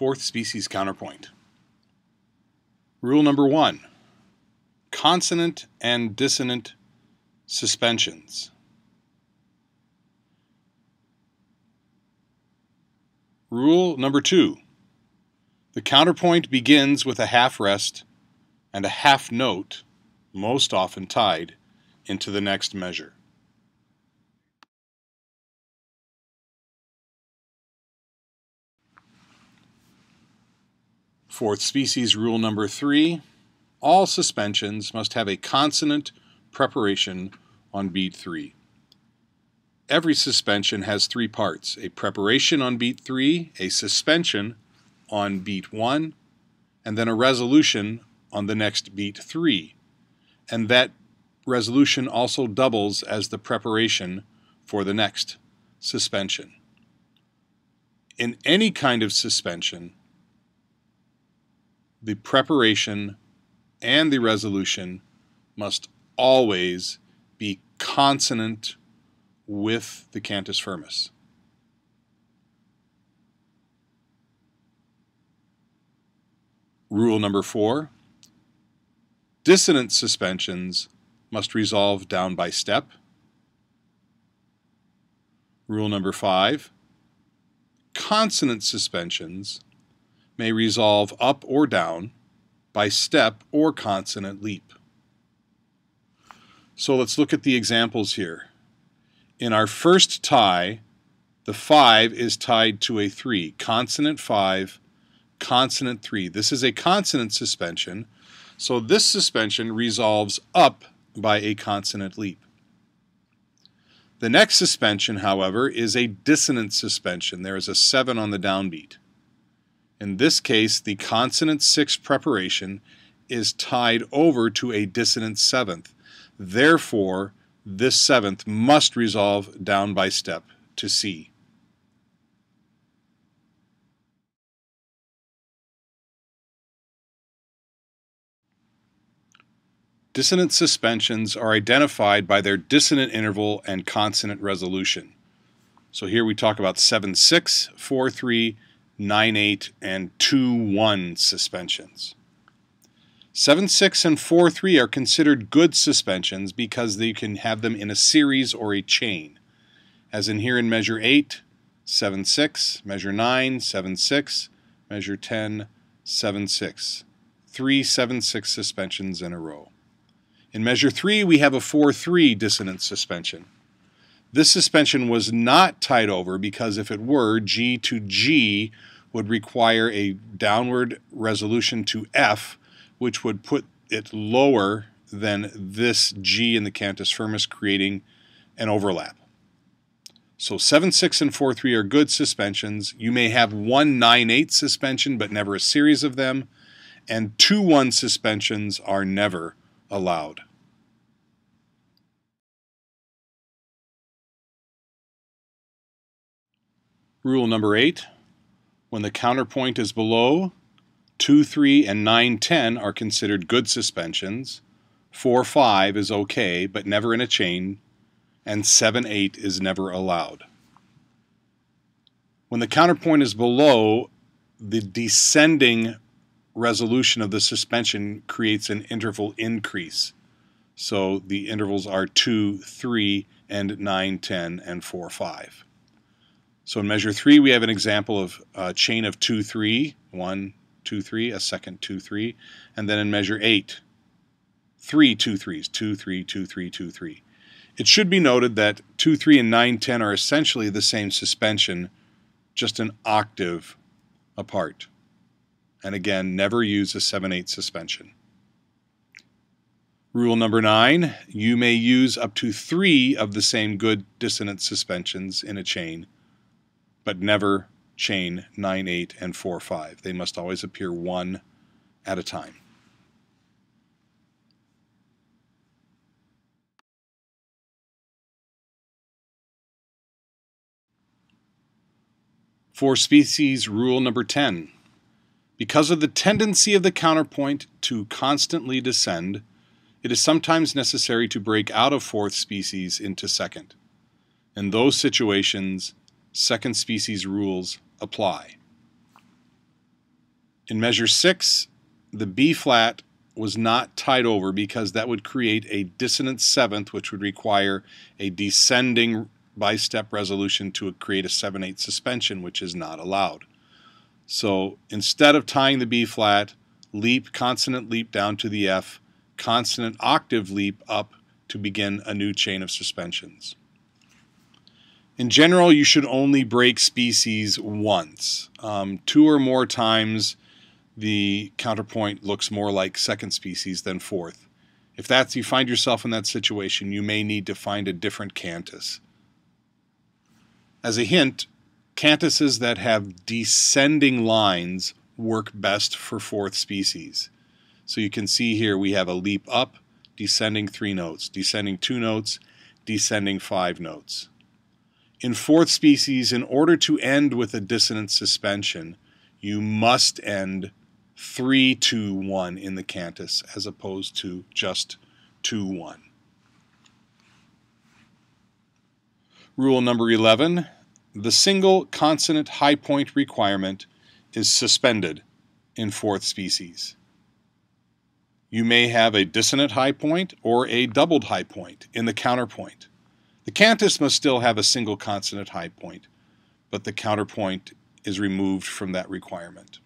Fourth species counterpoint. Rule number one consonant and dissonant suspensions. Rule number two the counterpoint begins with a half rest and a half note, most often tied, into the next measure. Fourth species rule number three, all suspensions must have a consonant preparation on beat three. Every suspension has three parts, a preparation on beat three, a suspension on beat one, and then a resolution on the next beat three. And that resolution also doubles as the preparation for the next suspension. In any kind of suspension, the preparation and the resolution must always be consonant with the cantus firmus. Rule number four dissonant suspensions must resolve down by step. Rule number five consonant suspensions may resolve up or down by step or consonant leap. So let's look at the examples here. In our first tie, the 5 is tied to a 3, consonant 5, consonant 3. This is a consonant suspension, so this suspension resolves up by a consonant leap. The next suspension, however, is a dissonant suspension. There is a 7 on the downbeat. In this case, the consonant sixth preparation is tied over to a dissonant seventh. Therefore, this seventh must resolve down by step to C. Dissonant suspensions are identified by their dissonant interval and consonant resolution. So here we talk about 7-6, 4-3, 9-8, and 2-1 suspensions. 7-6 and 4-3 are considered good suspensions because they can have them in a series or a chain. As in here in measure 8, 7-6, measure 9, 7-6, measure 10, 7-6. Three 7-6 suspensions in a row. In measure 3, we have a 4-3 dissonant suspension. This suspension was not tied over because if it were, G to G would require a downward resolution to F, which would put it lower than this G in the cantus firmus, creating an overlap. So 7, 6, and 4, 3 are good suspensions. You may have one 9, 8 suspension, but never a series of them. And 2, 1 suspensions are never allowed. Rule number eight, when the counterpoint is below, 2, 3, and 9, 10 are considered good suspensions. 4, 5 is okay, but never in a chain, and 7, 8 is never allowed. When the counterpoint is below, the descending resolution of the suspension creates an interval increase. So the intervals are 2, 3, and 9, 10, and 4, 5. So in measure three, we have an example of a chain of two, three, one, two, three, a second two, three, and then in measure eight, three two threes, two, three, two, three, two, three. It should be noted that two, three, and nine, ten are essentially the same suspension, just an octave apart. And again, never use a 7-8 suspension. Rule number nine, you may use up to three of the same good dissonant suspensions in a chain but never chain 9, 8, and 4, 5. They must always appear one at a time. For species rule number 10, because of the tendency of the counterpoint to constantly descend, it is sometimes necessary to break out of fourth species into second. In those situations, second species rules apply. In measure 6, the B flat was not tied over because that would create a dissonant seventh, which would require a descending bi-step resolution to create a 7-8 suspension, which is not allowed. So instead of tying the B flat, leap, consonant leap down to the F, consonant octave leap up to begin a new chain of suspensions. In general, you should only break species once. Um, two or more times, the counterpoint looks more like second species than fourth. If that's you find yourself in that situation, you may need to find a different cantus. As a hint, cantuses that have descending lines work best for fourth species. So you can see here we have a leap up, descending three notes, descending two notes, descending five notes. In fourth species, in order to end with a dissonant suspension, you must end 3 2 1 in the cantus as opposed to just 2 1. Rule number 11 the single consonant high point requirement is suspended in fourth species. You may have a dissonant high point or a doubled high point in the counterpoint. The cantus must still have a single consonant high point, but the counterpoint is removed from that requirement.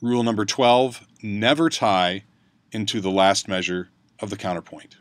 Rule number 12 never tie into the last measure of the counterpoint.